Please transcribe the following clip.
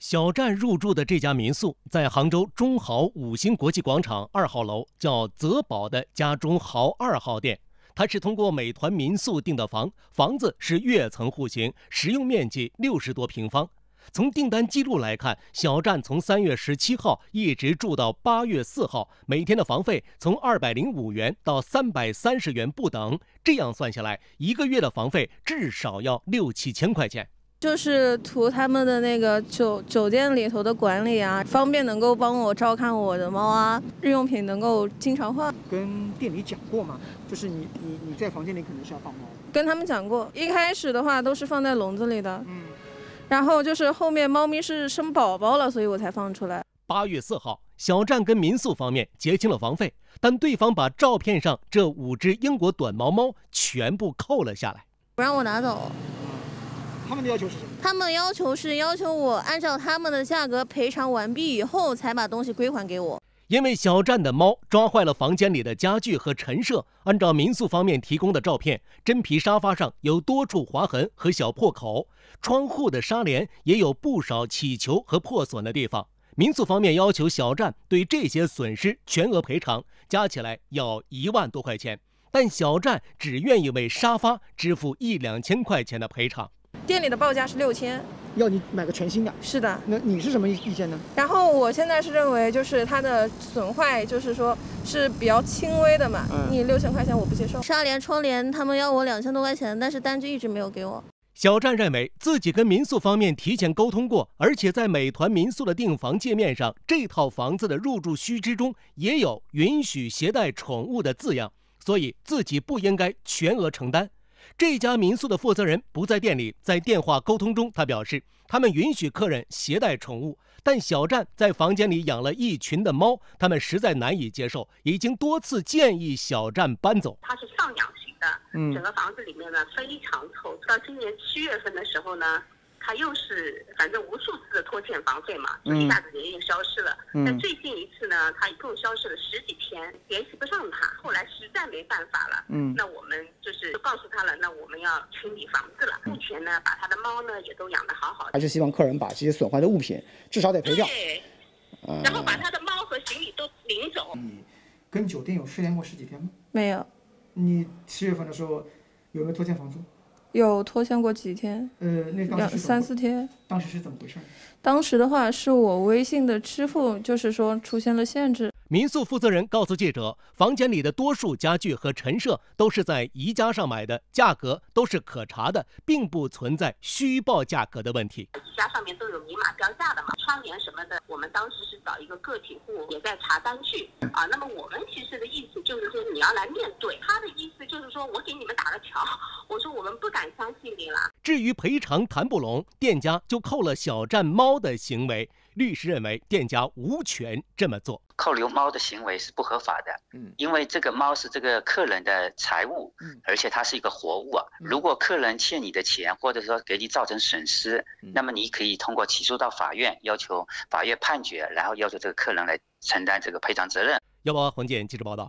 小站入住的这家民宿在杭州中豪五星国际广场二号楼，叫泽宝的家中豪二号店。他是通过美团民宿订的房，房子是跃层户型，实用面积六十多平方。从订单记录来看，小站从三月十七号一直住到八月四号，每天的房费从二百零五元到三百三十元不等。这样算下来，一个月的房费至少要六七千块钱。就是图他们的那个酒酒店里头的管理啊，方便能够帮我照看我的猫啊，日用品能够经常换。跟店里讲过吗？就是你你你在房间里可能是要放猫。跟他们讲过，一开始的话都是放在笼子里的，嗯，然后就是后面猫咪是生宝宝了，所以我才放出来。八月四号，小站跟民宿方面结清了房费，但对方把照片上这五只英国短毛猫全部扣了下来，不让我拿走。他们的要求是什么？他们要求是要求我按照他们的价格赔偿完毕以后，才把东西归还给我。因为小站的猫抓坏了房间里的家具和陈设，按照民宿方面提供的照片，真皮沙发上有多处划痕和小破口，窗户的纱帘也有不少起球和破损的地方。民宿方面要求小站对这些损失全额赔偿，加起来要一万多块钱，但小站只愿意为沙发支付一两千块钱的赔偿。店里的报价是六千，要你买个全新的。是的，那你是什么意意见呢？然后我现在是认为，就是它的损坏，就是说是比较轻微的嘛。嗯。你六千块钱我不接受。纱帘、窗帘他们要我两千多块钱，但是单据一直没有给我。小站认为自己跟民宿方面提前沟通过，而且在美团民宿的订房界面上，这套房子的入住须知中也有允许携带宠物的字样，所以自己不应该全额承担。这家民宿的负责人不在店里，在电话沟通中，他表示他们允许客人携带宠物，但小站在房间里养了一群的猫，他们实在难以接受，已经多次建议小站搬走。他是上养型的，嗯，整个房子里面呢非常臭，到今年七月份的时候呢。他又是反正无数次的拖欠房费嘛，就一下子人又消失了。但最近一次呢，他一共消失了十几天，联系不上他。后来没办法了，嗯，那我们就是告诉他了，那我们要清理房子了。目前呢，把他的猫呢也都养得好好的。还是希望客人把这些损坏的物品至少得赔掉，对，然后把他的猫和行李都领走。你跟酒店有失联过十几天吗？没有。你七月份的时候有没有拖欠房租？有拖欠过几天，呃，那两三四天。当时是怎么回事？当时的话是我微信的支付，就是说出现了限制。民宿负责人告诉记者，房间里的多数家具和陈设都是在宜家上买的，价格都是可查的，并不存在虚报价格的问题。宜家上面都有明码标价的嘛，窗帘什么的，我们当时是找一个个体户，也在查单据啊。那么我们其实的意思就是说，你要来面对。他的意思就是说我给你们打个条，我说我们不敢相信你了。至于赔偿谈不拢，店家就扣了小站猫的行为。律师认为，店家无权这么做。扣留猫的行为是不合法的，嗯，因为这个猫是这个客人的财物，嗯，而且它是一个活物啊。如果客人欠你的钱，或者说给你造成损失，那么你可以通过起诉到法院，要求法院判决，然后要求这个客人来承担这个赔偿责任。幺八黄建记者报道。